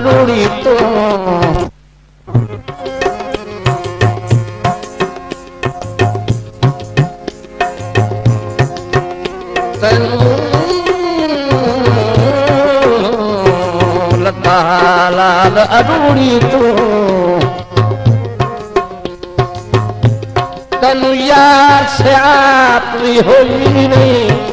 ज़रूरी तो लता लाल अरूड़ी तूं तनु यार से आप भी होगी नहीं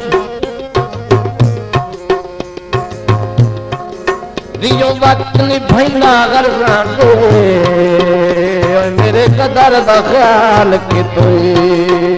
मेरे कदर ख़्यालु ख़ाल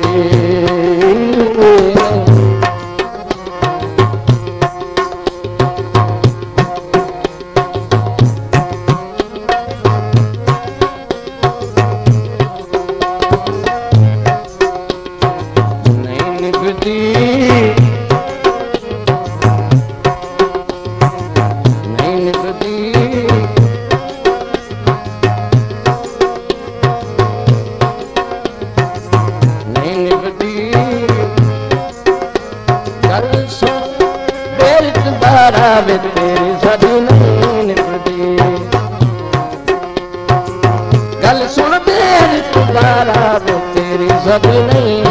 تيري سڄي گل س تون سڄي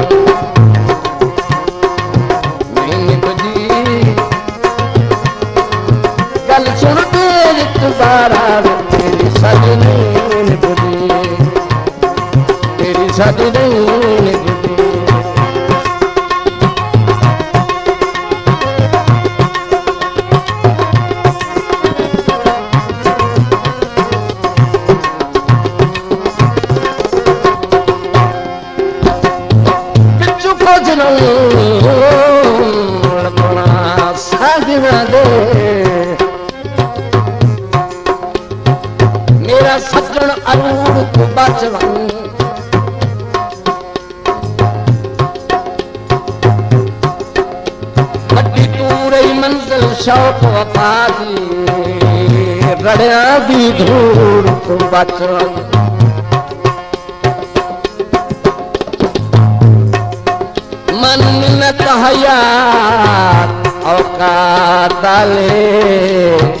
ਮਹਾਰਾਜ ਤੇਰੀ ਸੱਜ ਨਹੀਂ ਬੁਝੀ ਤੇਰੀ ਸੱਜ ਨਹੀਂ मेरा सजन अरूण तू बचवन वॾी रही मंज़िल शौक़ वफ़ादी रड़िया बि धूर तू बचवन मन न कहया ले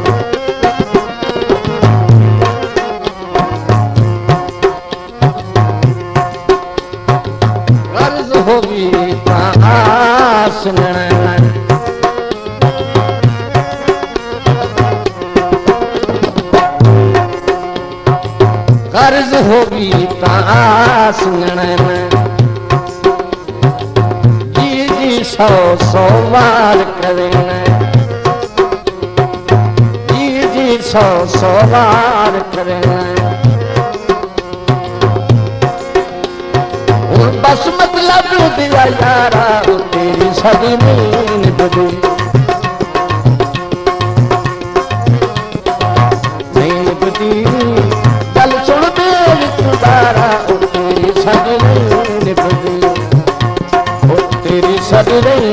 सुनण में जी जी सौ सौ वार जी जी सौ सौ वार बस मतलब दिया यारा तेरी सभी नींद बुझी ਸਦ ਰਹੀ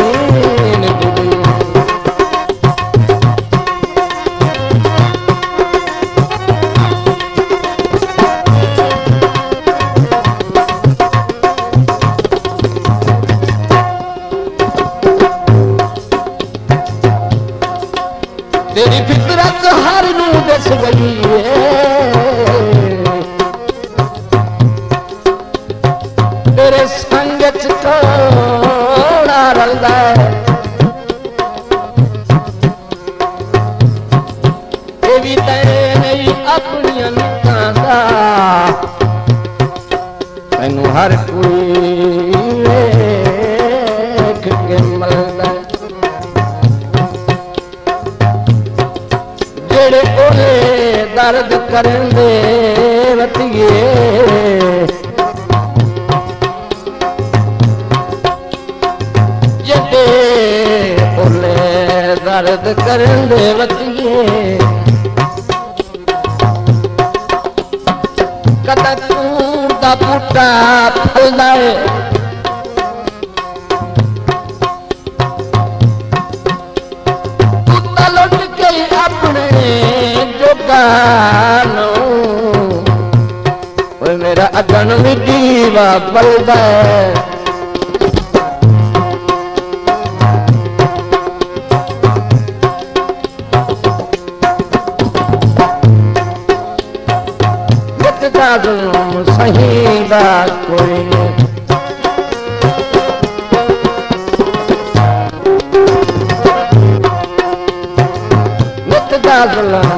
अर्ज़ करें देवतिए दर्द करण देवतिए कद तू दा बूटा फलदा ميرا اگن به جيوا پلدا صحيح بچا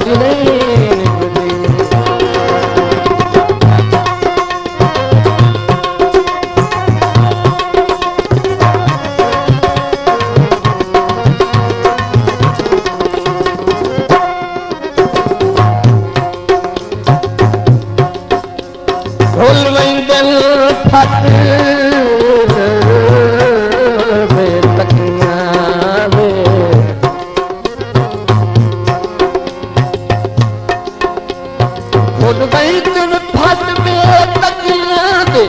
Congratulations! ਹੁਣ ਗਈ ਤੈਨ ਫਸ ਮੇ ਤੱਕੀਆਂ ਤੇ।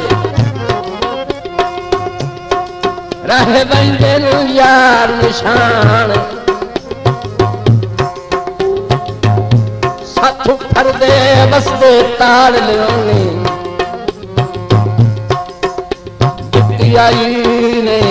ਰਹਿ ਬੰਦੇ ਨੂੰ ਯਾਰ ਨਿਸ਼ਾਨ। ਸੱਚ ਫਰਦੇ ਬਸਦੇ ਤਾਲ ਲਿਉਨੇ ਕਿੱਥੇ ਆਈ ਨੇ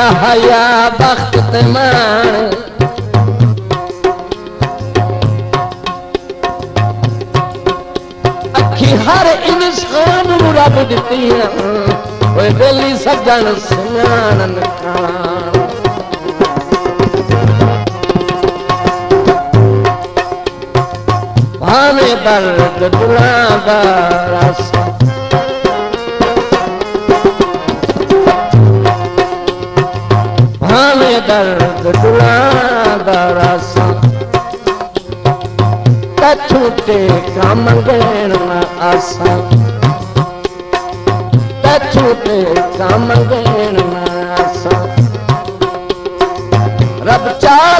कहा या बख्त तमाम अखी हर इंसान रब दिती ओए बेली सजन सुनान खान भावे दर्द दुआ बरस थ ते कमग न आसा। रब चार